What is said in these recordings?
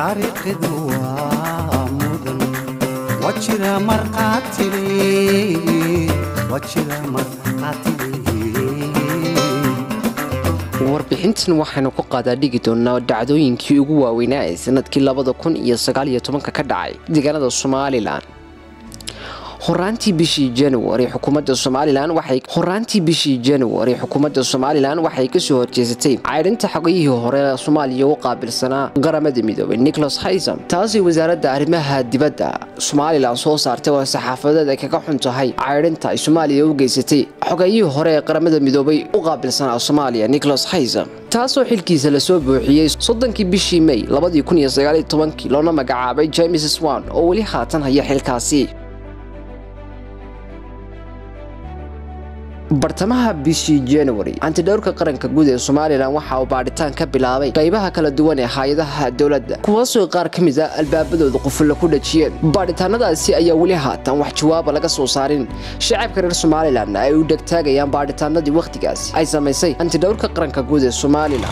taariikhdu waa warbixintan waxaynu ku qaadaa dhigi doonaa dhacdooyinkii ugu waaweynaa ee sannadkii labada kun iyo sagaaliyo tobanka ka dhacay deegaanada somalilan horaantii bishii januari xukuumadda somalilan waxay horaantii bishii januari xukuumadda somalilan waxay ka soo horjeesatay caydhinta xogayihii hore soomaaliya u qaabilsanaa qaramada midoobay nicholas haysam taasay wasaaradda arrimaha dibadda somalilan soo saartay oo saxaafadeed ay kaga xun tahay. Caydhinta ay soomaaliya u geysatay. Xogayihii hore ee qaramada midoobay u qaabilsanaa soomaaliya nicholas haysam taasoo xilkiisa la soo buuxiyey soddonkii bishii may labadii kun iyo sagaaliyo tobankii loona magacaabay james swan oo weli haatan haya xilkaasi bartamaha bishii januari antidhowrka qaranka guud ee somalilan waxa uu baadhitaan ka bilaabay qaybaha kala duwan ee hay'adaha dowladda kuwaasoo qaar ka mid a albaabadooda qufulla ku dhajiyeen baadhitaanadaasi ayaa weli haatan wax jawaaba laga soo saarin shacabka reer somalilan ay u dhegtaagayaan baadhitaanadii wakhtigaasi ay samaysay antidhowrka qaranka guud ee somalilan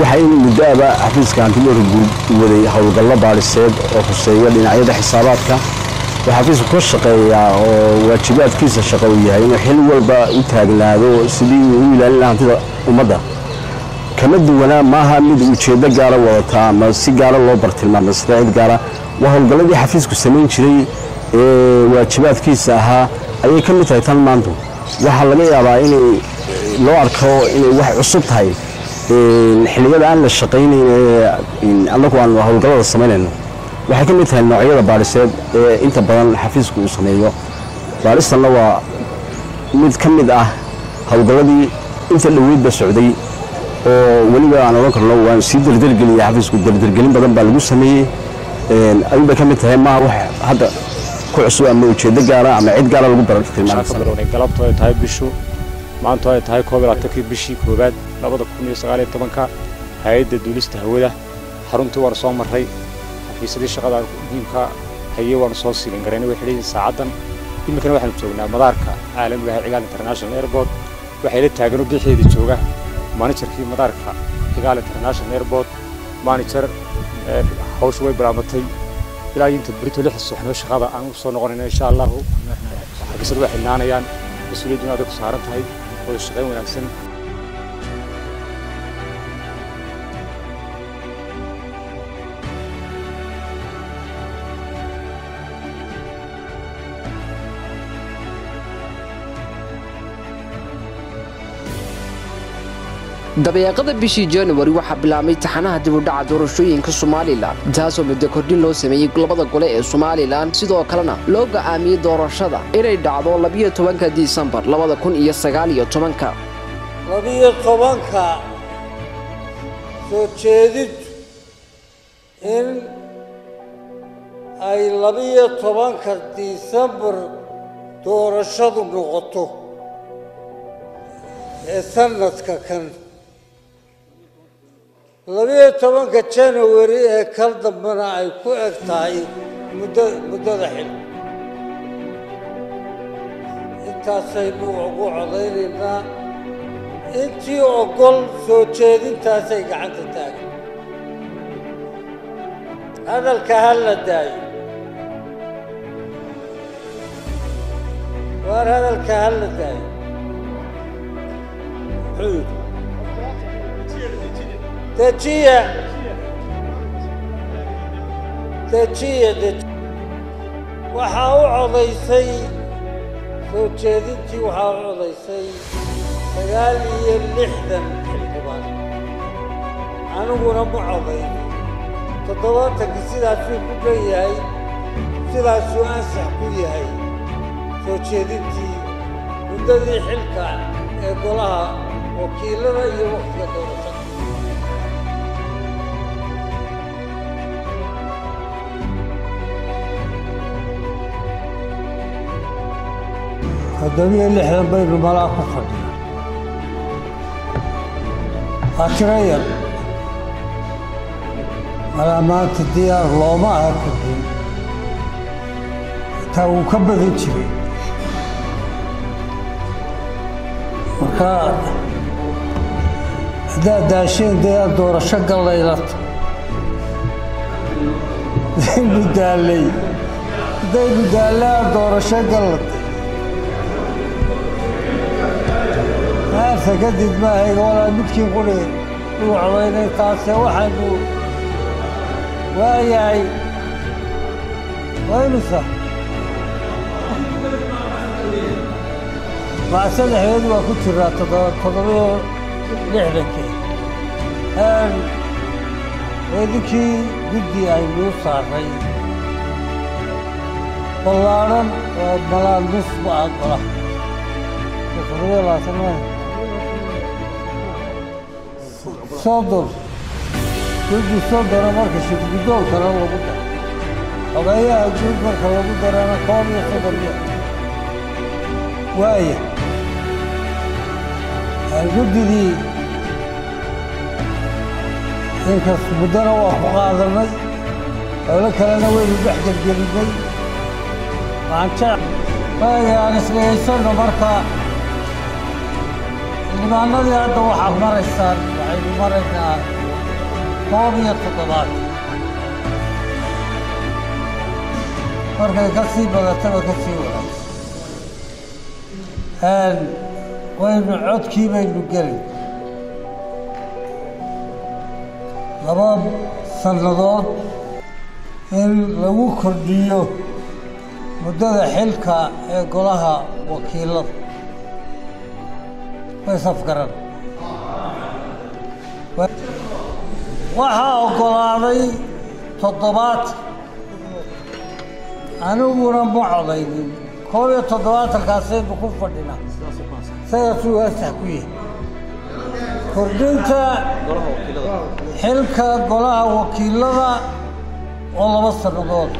waxaa in muddoaba xafiiska antidhowrka guud waday howlgallo baadhiseed oo khuseeya dhinacyada xisaabaadka waxaa xafiisku ka shaqeeyaa oo waajibaadkiisa shaqo uu yahay inuu xil walba u taagnaado sidii u ilaalin lahaa hantida ummadda kama duwanaa maaha mid ujeeddo gaara wadataa ama si gaara loo bartilmaamay sida cid gaara waa howlgalladii xafiisku samayn jiray ee waajibaadkiisa ahaa ayay ka mid tahay tan maantu waxaa laga yaabaa inay loo arko inay wax cusub tahay xilliyada aan la shaqaynayn ee annagu aan howlgallada samaynayno waxay ka mid tahay noocyada baadhiseed ee inta badan xafiisku uu sameeyo. Baadhistanna waa mid ka mid ah howlgalladii inta dhoweydba socday oo weliba aan odhan karno waan sii derdergeliyay xafiisku derdergelin badan baa lagu sameeyey. Ayuunbay ka mid tahay. Maaha wax hadda ku cusub ama ujeeddo gaara ama cid gaara lagu galabtu ay tahay bishu maantu ay tahay koob iyo bishii koowaad labada kun iyo sagaal iyo tobanka hay'adda duulista hawada. Xaruntii waan soo marray xafiisyadii shaqada muhiimka hayey waanu soo siilin garaynay way xidhayiin saacaddan. Iminkana waxaanu joognaa madaarka caalamiga ah cigaal international airport. Waxay la taaganoo bixeeda jooga manajarkii madaarka cigaal international airport. Manager hawsha way bilaabatay ilaa inta berito lix subaxnimo shaqada aan u soo noqonayna insha allahu. Xafiisyadu way xidhnaanayaan mas'uuliyadduna aday ku saaran tahay wada shaqayn wanaagsan dabeeqada bishii januari waxaa bilaabmay taxanaha dibudhaca doorashooyinka somalilan taasoo muddo kordhin loo sameeyey labada gole ee somalilan sidoo kalena loo go'aamiyey doorashada inay dhacdo labiyo tobanka disembar labada kun iyo sagaaliyo tobanka. Labiyo tobanka soo jeedintu in ay labiyo tobanka disembar doorashadu noqoto ee sanadka kan labiyo tobanka janawari ee kal dambena ay ku eg tahay muddada xil. Intaasaynu ugu codaynaynaa. Intii ogol soo jeedintaasay gacanta taagan. Hadalka ha la daayo. Waar hadalka ha la daayo? Muxuu yidhi dejiya deji waxaa u codaysay soo jeedintii waxaa u codaysay sagaal iyo lixdan xildhibaan aniguna ma codayn. Toddobaatankii sidaasuu ku leeyahay sidaasuu ansax ku yahay. Soo jeedintii muddadii xilka ee golaha wakiilada iyo wakhtiga doorashada toddobiyo lixdan baynu malaa ku fadhiya waa tiro yar malaa maanta diyaar looma aha kordhin taa wuu ka badan jiray marka haddaad daasheen dee aad doorasho gallaylata daynu daallay daynu daallay aan doorasho gallatay سكدد ما هي ولا مدكي قولي وعويني طاسة واحد وياي وين صح بعسل حيد ما كنت رات تضربه لحنكي هان ويدكي بدي أي مصاحي بلارم بلار نص بعض بلار تضربه لا صدر تجي صدر أنا مركز تجي دول ترى الله بطا أو هي اجود مركز الله بطا أنا قامي صدر يا وايه اجود دي انك بدنا واحد قادر نجي أقول لك أنا وين بحكي بجلدي معاك انت وايه أنا سبيسر مركز اللي ما نضيع دوحة مرة الثانية koob iyo toddobaad markay ka sii badataba ka sii wanaagsan waynu codkii baynu gelin laba sannadood in lagu kordhiyo muddada xilka ee golaha wakiilada way safgaran waxaa oggolaaday toddobaad. Aniguna ma codaynin koob iyo toddobaatankaasaynu ku fadhinaa sidaasuu waasax ku yahay kordhinta xilka golaha wakiilada oo laba sannadood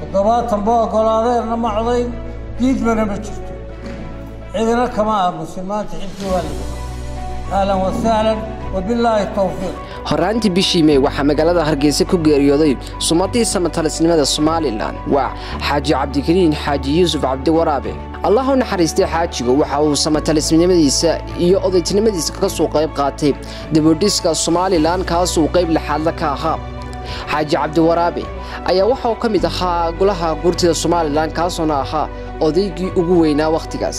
toddobaatan ba oggolaadeenna ma codayn diidmana ma jirto. Cidina kama aamusin. Maanta xilkii waa laga ahlan wasahlan horaantii bishii mey waxaa magaalada hargeysa ku geeriyooday sumadii samatalisnimada somalilan waa xaaji cabdikariin xaaji yuusuf cabdiwaraabe allah u naxariistay xaajiga waxa uu samatalisnimadiisa iyo odaytinimadiisa kaga soo qayb qaatay dabodhiska somalilan kaasuu qayb lixaadla ka ahaa. Xaaji cabdiwaraabe ayaa waxa uu ka mid ahaa golaha gurtida somalilan kaasoona ahaa odaygii ugu weynaa wakhtigaas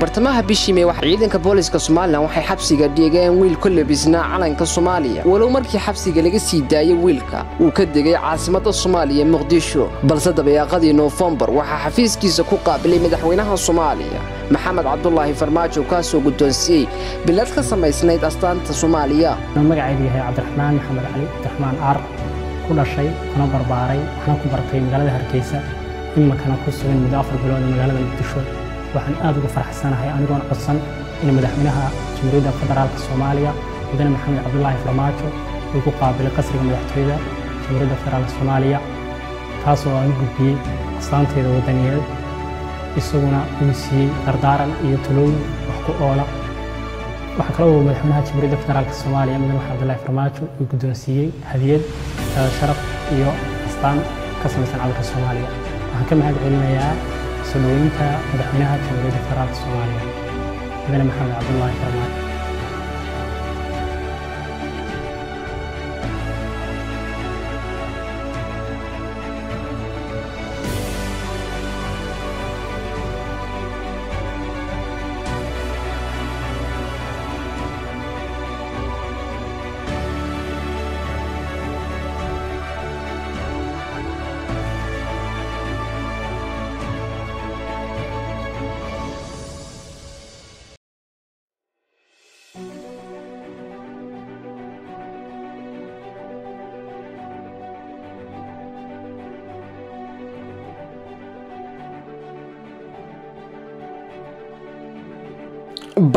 bartamaha bishii waxa ciidanka booliska somalilan waxay xabsiga dhigeen wiil ku labisnaa calanka soomaaliya. Walow markii xabsiga laga sii daayey wiilka uu ka degay caasimadda soomaaliya muqdisho. Balse dabayaaqadii noofembar waxaa xafiiskiisa ku qaabilay madaxweynaha soomaaliya maxamed cabdulaahi farmaajo kaasoo guddoonsiiyey bilad ka samaysnayd astaanta soomaaliya. Magacaydu yahay cabdiraxmaan maxamed cali cabdiraxmaan aar ku dhashay kuna barbaaray waxna ku bartay magaalada hargeysa iminkana ku sugan muddo afar bilood magaalada muqdisho waxaan aad ugu farxsanahay anigoon codsan in madaxweynaha jamhuuriyadda federaalka soomaaliya mudane maxamed cabdulaahi farmaajo uu ku qaabilay qasriga madaxtooyada jamhuuriyadda federaalka soomaaliya taasoo aan u gudbiyey astaanteeda wadaniyeed isaguna uu siiyey dardaaran iyo talooyin wax ku oola. Waxaa kale uu madaxweynaha jamhuuriyadda federaalka soomaaliya mudane maxamed cabdulaahi farmaajo uu guddoonsiiyey hadiyad sharaf iyo astaan ka samaysan calanka soomaaliya. Waxaan ka mahad celinayaa soo dhawooyinka madaxweynaha jamhuuriyadda federaalka soomaaliya mudane maxamed cabdulaahi farmaajo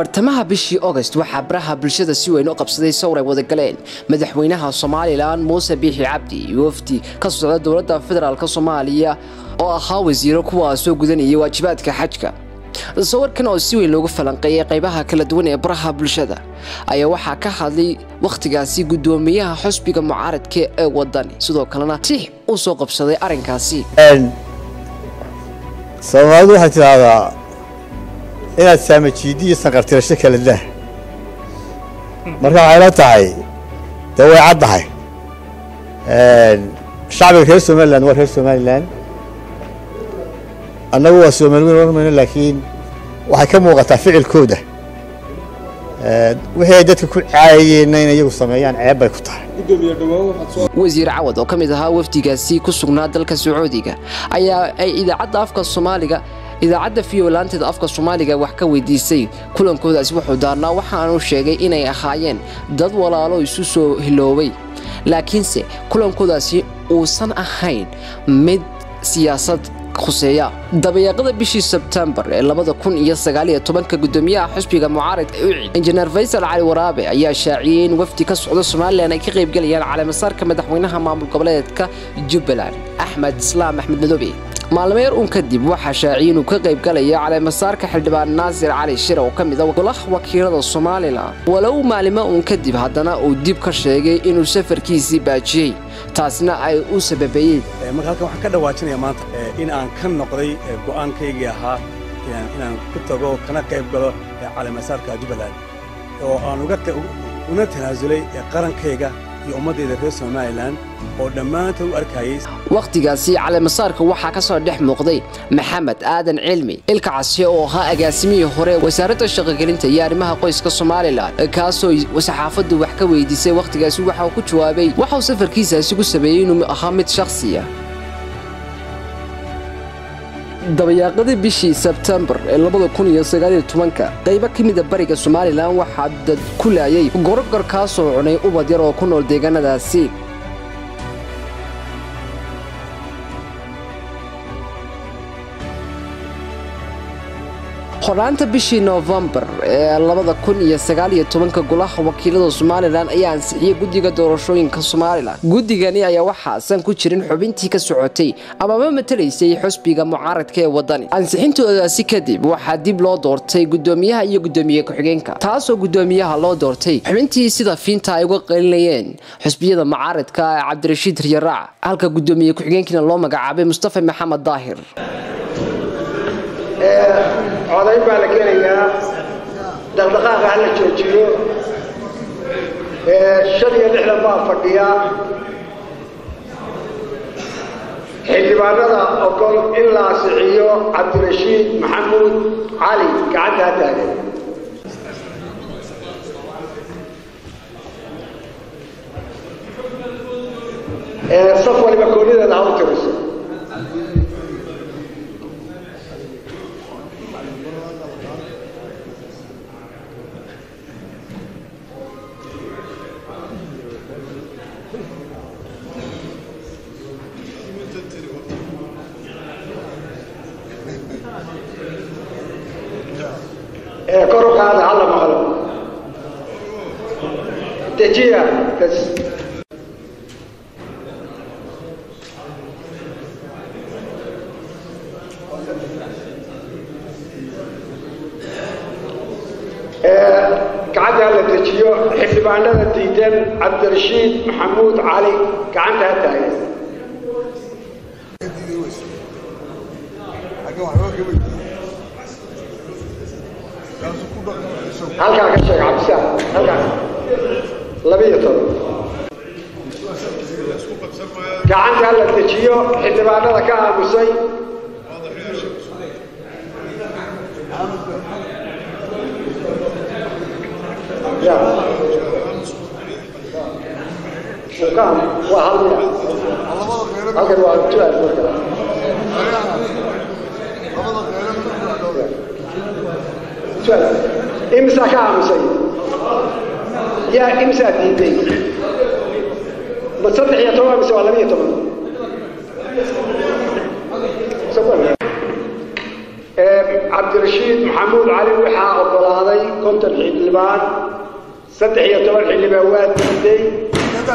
bartamaha bishii august waxaa baraha bulshada si weyn u qabsaday sawir ay wada galeen madaxweynaha somalilan muuse biixi cabdi iyo wafdi ka socda dowladda federaalk soomaaliya oo ahaa wasiiro kuwaasoo gudanayay waajibaadka xajka. Sawirkan oo si weyn loogu falanqeeyay qaybaha kala duwan ee baraha bulshada ayaa waxaa ka hadlay wakhtigaasi guddoomiyaha xusbiga mucaaradka ee wadani. Sidoo kalena tix uu soo qabsaday arrinkaasi. Soomaalidu waxay tidhaahdaa inaad saamajiidi iyo sanqartirasho kala dah marka waxay la tahay dee way caddahay shacbiga reer somalilan waa reer somalilan annagu waa warmayno laakiin waxay ka muuqataa ficilkooda wixii ay dadka ku caayayeenna in iyagu sameeyaan ceeb bay ku tahay wasiir cawad oo ka mid ahaa wafdigaasi ku sugnaa dalka sacuudiga ayaa ay idaacadda afka soomaaliga idaacadda fiyoolaanteeda afka soomaaliga wax ka weydiisay kulankoodaasi wuxuu daarnaa waxaanu sheegay inay ahaayeen dad walaalo isu soo hiloobay. Laakiinse kulankoodaasi uusan ahayn mid siyaasad khuseeya. Dabayaaqada bishii sebtembar ee labada kun iyo sagaaliyo tobanka guddoomiyaha xusbiga mucaaradka ucid injineer faysal cali waraabe ayaa shaaciyey in wafdi ka socda somalilan ay ka qaybgelayaan caleemasaarka madaxweynaha maamul goboleedka jubbaland axmed islaam axmed madoobe maalmeer uun kadib waxaa shaaciyey inuu ka qaybgalaya caleemasaarka xildhibaan naasir cali shire oo ka mid a golaha wakiilada somalilan walow maalimo uun kadib haddana uu dib ka sheegay inuu safarkiisii baajiyey taasna ay u sababeeyeen. Marka halkan waxaan ka dhawaajinaya maanta in aan ka noqday go'aankaygii ahaa inaan ku tago kana qayb galo caleemasaarka jubbaland oo aan una tanaasulay qarankayga iyo ummaddayda reer somalilan oo dhammaantood u arkayay wakhtigaasi caleemasaarka waxaa ka soo dhex muuqday maxamed aadan cilmi ilka casiye oo ahaa agaasimihii hore wasaaradda shaqogelinta iyo arrimaha qoyska somalilan kaasoo saxaafaddu wax ka weydiisay wakhtigaasi waxa uu ku jawaabay waxauu safarkiisaasi ku sameeyey inuu ahaa mid shakhsiya dabayaaqadii bishii sebtembar ee qaybo ka mida bariga somalilan waxaa dad ku laayay gorogor kaa soo cunay ubad yar oo ku nool deegaanadaasi hornaanta bishii noofembar ee labada kun iyo sagaaliyo tobanka golaha wakiilada somalilan ayaa ansixiyey guddiga doorashooyinka somalilan guddigani ayaa waxaasan ku jirin xubintii ka socotay amaba matalaysay xusbiga mucaaradka ee wadani ansixintoodaasi kadib waxaa dib loo doortay guddoomiyaha iyo guddoomiye ku-xigeenka taasoo guddoomiyaha loo doortay xubintii sida fiinta ay uga qalinayeen xusbiyada mucaaradka ee cabdirashiid riyaraac halka guddoomiye ku-xigeenkiina loo magacaabay mustafa maxamed daahir codayn baa la gelayaa dhaqdhaqaaqa ha la joojiyo. Shan iyo lixdan baa fadhiya. Xildhibaanada ogol in la asixiyo cabdirashiid maxamuud cali gacanta ha taagan. Saf waliba koonideeda ha u tiriso kor u qaada hala maqlo dejiya bas gacanta hala dejiyo xildhibaanada diidan cabdirashiid maxamuud cali gacanta ha taagan halkaa ka sheeg cabdisaan halkaa labiyo toban gacanta hala dejiyo xildhibaanada ka aamusay ya muqaam waa hal miya halkan waa tuaal marka tuaal imsaa ka aamusay yaa imsaa diiday ma saddex iyo toban mise waa labiyo toban cabdirashiid maxamuud cali waxaa ogolaaday konton xildhibaan saddex iyo toban xildhibaan waa diiday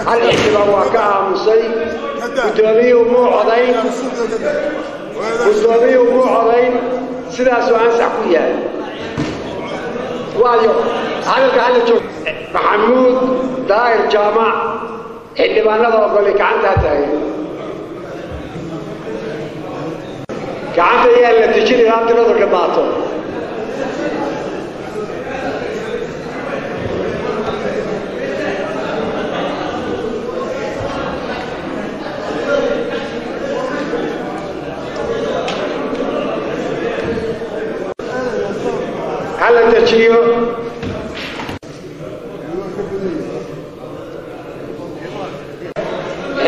hal xildhibaan waa ka aamusay guddoomiyuhu muu codayn guddoomiyuhu muu codayn sidaasuu ansax ku yahay waayo hadalka hala joog maxamuud daahir jaamac xildhibaanada ogolay gacantaa taagay gacanta ayaa la tijin ilaa tiradu dhamaato hala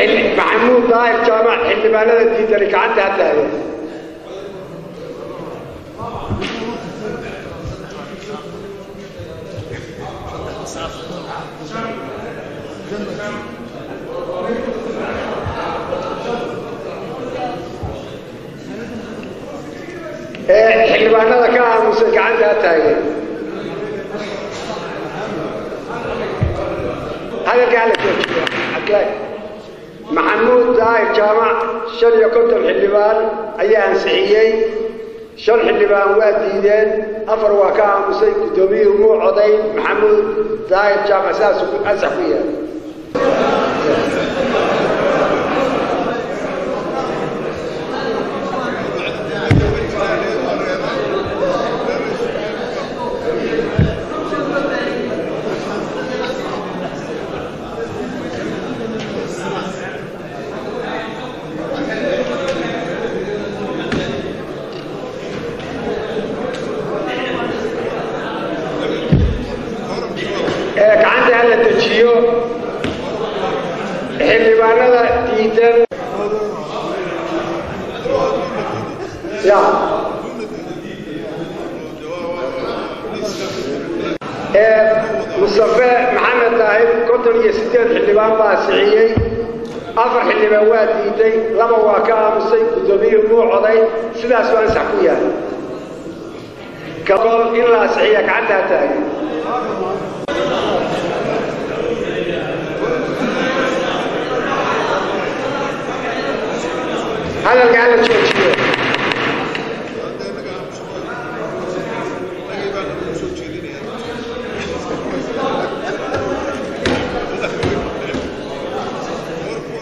dejiyo maxamuud daahir jaamac xildhibaanada diidani gacanta ha taagay xildhibaanada ka aamusay gacanta ha taageen hadalkaa la joojiyo cabdilaahi maxamuud daahir jaamac shan iyo konton xildhibaan ayaa ansixiyey shan xildhibaan waa diideen afar waa ka aamusay guddoomiyuhu muu coday maxamuud la ansixiya gacanta ha taagan hadalka hala joojiyo.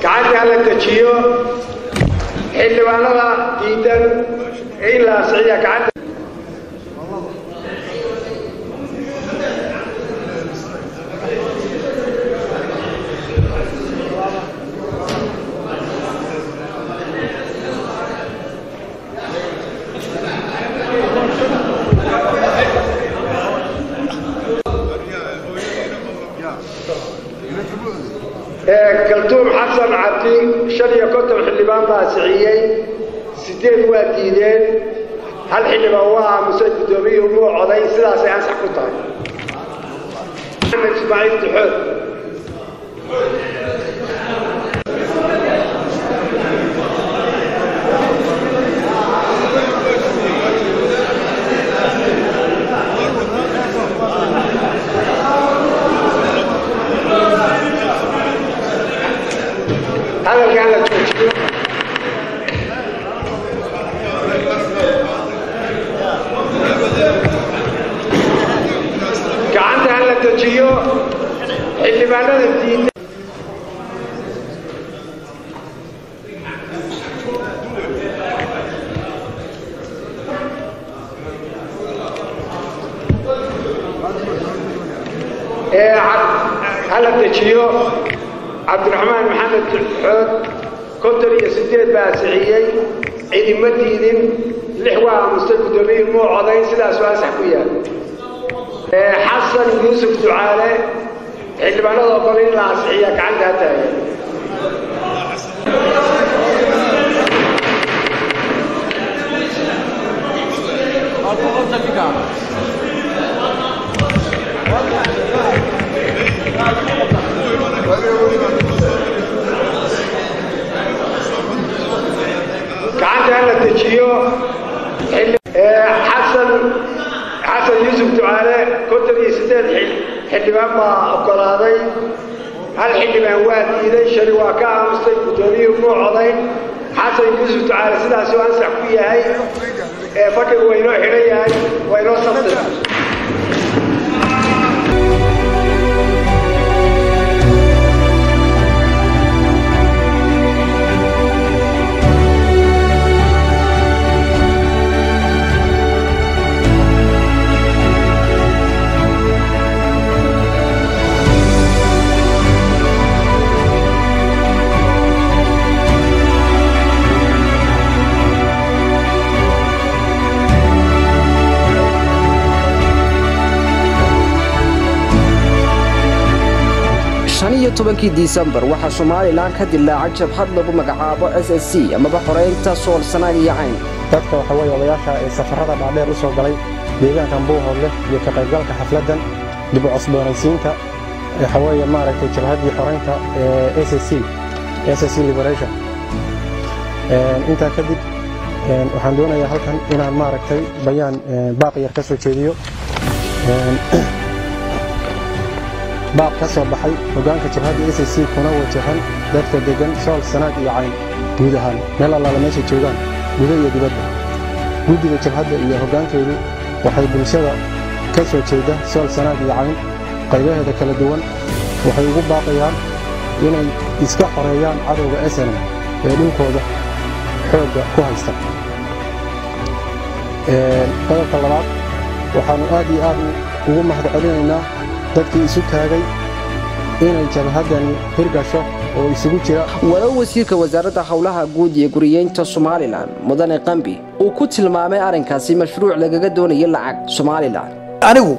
Gacanta hala dejiyo xildhibaanada diidan in la ansixiya gacanta kaltuum xasan cabdi shan iyo konton xildhibaan baa ansixiyey sideed waa diideen hal xildhibaan waa aamusay guddoomiyuhu muu coday sidaasay ansax ku tahay maxamed ismaaciil duxood hadalka hala joojiyo dejiyo xildhibaanada diida hala dejiyo cabdiraxmaan maxamed xood konton iyo sideed baa ansixiyey cidima diidin lix waa aamustay guddoomiyihii muu coday sidaasuu ansax ku yahay xasan yuusuf ducaale xildhibaanada ogol in la ansixiya gacanta ha taagan. Gacanta hala dejiyo. Xasan xasan yuusuf ducaale الحمام أقراضي هل حمام واد إذا شروا كام استجوتوني وموعدي حسن يزوج تعالى سيدنا سواء سحبي هاي. إيه، فكر وينو حري هاي. وينو صفر iyo tobankii disembar waxaa somalilan ka dilaacay jabhad lagu magacaabo s s c amaba xoraynta sool sanaag iyo cayn. Dadka waxa weeye odayaasha ee safarrada dhaadheer u soo galay deegaankan buuhoodleh iyo ka qaybgalka xafladdan dib u cusboonaysiinta waxa weeye maaragtay jabhaddii xoraynta s s s s liberation. Intaa kadib waxaan doonayaa halkan inaan maaragtay bayaan baaq yar ka soo jeediyo baaq ka soo baxay hoggaanka jabhadda s c kuna wajahan dadka deggan sool sanaag iyo cayn. Guud ahaan meel allaala meesha joogaan guda iyo dibadda. Guddiga jabhadda iyo hoggaankeedu waxay bulshada ka soo jeeda sool sanaag iyo cayn. Qaybaheeda kala duwan waxay ugu baaqayaan inay iska xoreeyaan cadowga snm ee dhulkooda xoogga ku haysta. Qodobka labaad waxaannu aad iyo aad ugu mahad celinaynaa dadkii isu taagay inay jabhaddani hirgasho oo isugu jira. Walow wasiirka wasaaradda howlaha guud iyo guriyeynta somalilan mudane qambi uu ku tilmaamay arrinkaasi mashruuc lagaga doonayo lacag somalilan. Anigu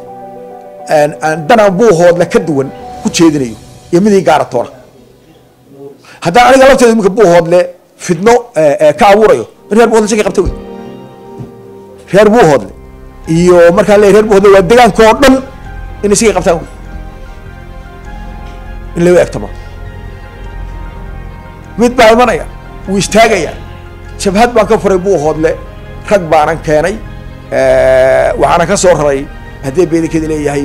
danaan buuhoodle ka duwan ku jeedinayo iyo midii gaaratoona haddaan aniga lafteeda iminka buuhoodle fidno ka abuurayo reer buuhoodle shaki qabta wey reer buuhoodle iyo markaan leeyahay reer buuhoodle waa degaanka oo dhan in isaga qabtaan in laga egtama mid baa imanaya wuu istaagaya jabhad baan ka furay buuhoodle rag baanan keenay waxaana ka soo raray haddii beedankeeda leeyahay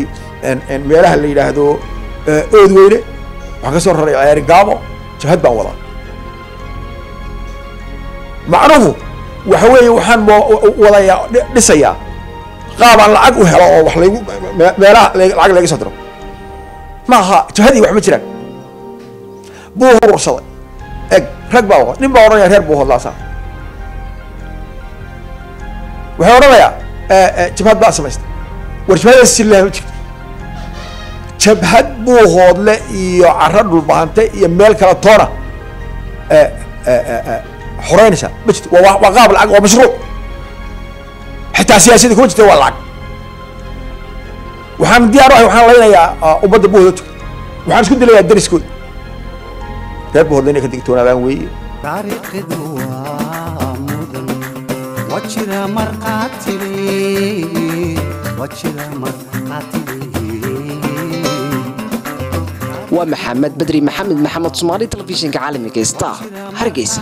meelaha la yidhaahdo ood weyne waxaan ka soo raray ceeri gaamo jabhad baan wadaa macnuhu waxa weeye waxaan wadayaa dhisayaa qaabaan lacag u helo oo wax laygu meelaha lacag laga soo diro. Ma aha jabhadii wax ma jiraan. Buu urursaday eg rag baa wada nin baa odhanaya reer buu hodlaasaa. Waxay odhanayaa jabhad baa samaystay war jabhada silaha ma jirto jabhad buu hoodle iyo caro dhulbaante iyo meel kala toona. Xoreynaysaa ma jirto waa qaab lacag waa mashruuc xitaa siyaasadii kuma jirta waa lacag. Waxaan diyaar u ahay waxaan laynayaa ummadda buuhooda tugta waxaan isku dilayaa dariskooda reer buuhoodle inay ka digtoonaadaan weeye taariikhdu waa mudan. Waa jira markhaatile waa jira markhaatile waa maxamed badri maxamed maxamed soomaali telefishinka caalamiga star. Hargeysa